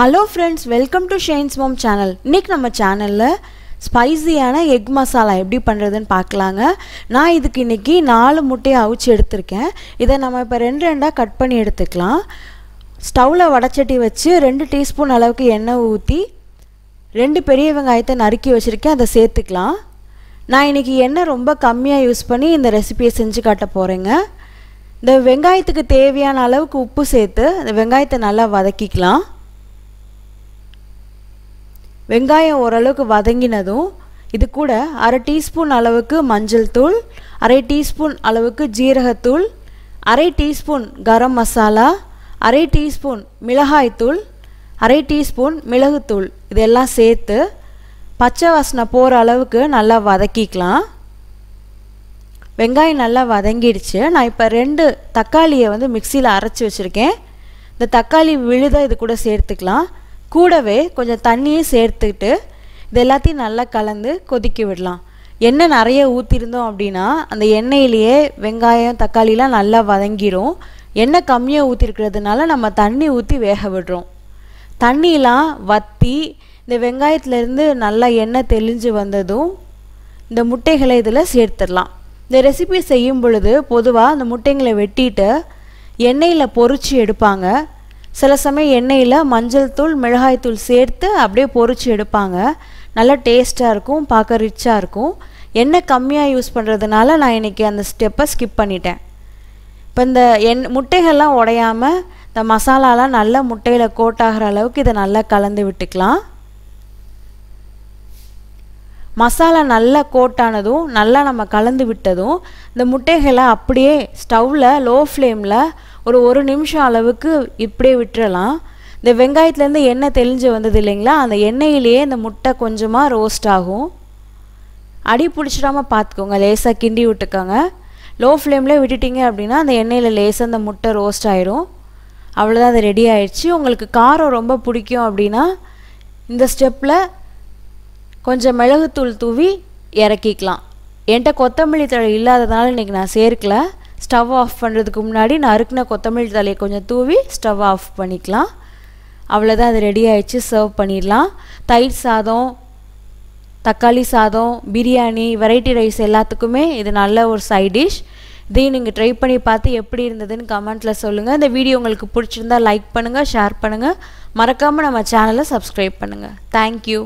Hello friends welcome to Shane's mom channel இன்றைக்கி நம்ம சேனலில் ஸ்பைசியான எக் மசாலா எப்படி பண்ணுறதுன்னு பார்க்கலாங்க. நான் இதுக்கு இன்றைக்கி நாலு முட்டையை அவிச்சு எடுத்திருக்கேன். இதை நம்ம இப்போ ரெண்டு ரெண்டாக கட் பண்ணி எடுத்துக்கலாம். ஸ்டவ்வில் வடச்சட்டி வச்சு ரெண்டு டீஸ்பூன் அளவுக்கு எண்ணெய் ஊற்றி ரெண்டு பெரிய வெங்காயத்தை நறுக்கி வச்சுருக்கேன். அதை சேர்த்துக்கலாம். நான் இன்றைக்கி எண்ணெய் ரொம்ப கம்மியாக யூஸ் பண்ணி இந்த ரெசிபியை செஞ்சு காட்ட போகிறேங்க இந்த வெங்காயத்துக்கு தேவையான அளவுக்கு உப்பு சேர்த்து அந்த வெங்காயத்தை நல்லா வதக்கிக்கலாம். வெங்காயம் ஓரளவுக்கு வதங்கினதும் இது கூட அரை டீஸ்பூன் அளவுக்கு மஞ்சள் தூள் அரை டீஸ்பூன் அளவுக்கு ஜீரகத்தூள் அரை டீஸ்பூன் கரம் மசாலா அரை டீஸ்பூன் மிளகாய்த்தூள் அரை டீஸ்பூன் மிளகுத்தூள் இதெல்லாம் சேர்த்து பச்சை வாசனை போகிற அளவுக்கு நல்லா வதக்கிக்கலாம். வெங்காயம் நல்லா வதங்கிடுச்சு. நான் இப்போ ரெண்டு தக்காளியை வந்து மிக்சியில் அரைச்சி வச்சுருக்கேன். இந்த தக்காளி விழுத இது கூட சேர்த்துக்கலாம். கூடவே கொஞ்சம் தண்ணியும் சேர்த்துக்கிட்டு இது எல்லாத்தையும் நல்லா கலந்து கொதிக்க விடலாம். எண்ணெய் நிறைய ஊற்றிருந்தோம் அப்படின்னா அந்த எண்ணெயிலேயே வெங்காயம் தக்காளிலாம் நல்லா வதங்கிடும் எண்ணெய் கம்மியாக ஊற்றிருக்கிறதுனால நம்ம தண்ணி ஊற்றி வேக விடுறோம். தண்ணியெலாம் வற்றி இந்த வெங்காயத்துலேருந்து நல்லா எண்ணெய் தெளிஞ்சு வந்ததும் இந்த முட்டைகளை இதில் சேர்த்துடலாம். இந்த ரெசிபி செய்யும் பொழுது பொதுவாக அந்த முட்டைங்களை வெட்டிட்டு எண்ணெயில் பொறிச்சு எடுப்பாங்க. சில சமயம் எண்ணெயில் மஞ்சள் தூள் மிளகாய் தூள் சேர்த்து அப்படியே பொறிச்சு எடுப்பாங்க. நல்லா டேஸ்ட்டாக இருக்கும் பார்க்க ரிச்சாக இருக்கும். எண்ணெய் கம்மியாக யூஸ் பண்ணுறதுனால நான் இன்றைக்கி அந்த ஸ்டெப்பை ஸ்கிப் பண்ணிட்டேன். இப்போ இந்த எண் முட்டைகள்லாம் உடையாமல் இந்த மசாலாலாம் நல்லா முட்டையில் கோட் ஆகிற அளவுக்கு இதை நல்லா கலந்து விட்டுக்கலாம். மசாலா நல்லா கோட்டானதும் நல்லா நம்ம கலந்து விட்டதும் இந்த முட்டைகளை அப்படியே ஸ்டவ்வில் லோ ஃப்ளேமில் ஒரு ஒரு நிமிஷம் அளவுக்கு இப்படியே விட்டுறலாம். இந்த வெங்காயத்துலேருந்து எண்ணெய் தெளிஞ்சு வந்தது இல்லைங்களா? அந்த எண்ணெயிலேயே இந்த முட்டை கொஞ்சமாக ரோஸ்ட் ஆகும். அடி பிடிச்சிடாமல் பார்த்துக்கோங்க லேசாக கிண்டி விட்டுக்கோங்க. லோ ஃப்ளேமில் விட்டுட்டிங்க அப்படின்னா அந்த எண்ணெயில் லேசாக அந்த முட்டை ரோஸ்ட் ஆயிரும். அவ்வளோதான் அது ரெடி ஆயிடுச்சு. உங்களுக்கு காரம் ரொம்ப பிடிக்கும் அப்படின்னா இந்த ஸ்டெப்பில் கொஞ்சம் மிளகுத்தூள் தூவி இறக்கிக்கலாம். என்கிட்ட கொத்தமல்லி தழை இல்லாததுனால இன்றைக்கி நான் சேர்க்கலை. ஸ்டவ் ஆஃப் பண்ணுறதுக்கு முன்னாடி நான் அறுக்கின கொத்தமல்லி தலையை கொஞ்சம் தூவி ஸ்டவ் ஆஃப் பண்ணிக்கலாம். அவ்வளோதான் அது ரெடி ஆயிடுச்சு. சர்வ் பண்ணிடலாம். தயிர் சாதம் தக்காளி சாதம் பிரியாணி வெரைட்டி ரைஸ் எல்லாத்துக்குமே இது நல்ல ஒரு சைட் டிஷ் இதையும் நீங்கள் ட்ரை பண்ணி பார்த்து எப்படி இருந்ததுன்னு கமெண்ட்டில் சொல்லுங்கள் இந்த வீடியோ உங்களுக்கு பிடிச்சிருந்தா லைக் பண்ணுங்கள் ஷேர் பண்ணுங்கள் மறக்காமல் நம்ம சேனலை சப்ஸ்கிரைப் பண்ணுங்கள் தேங்க்யூ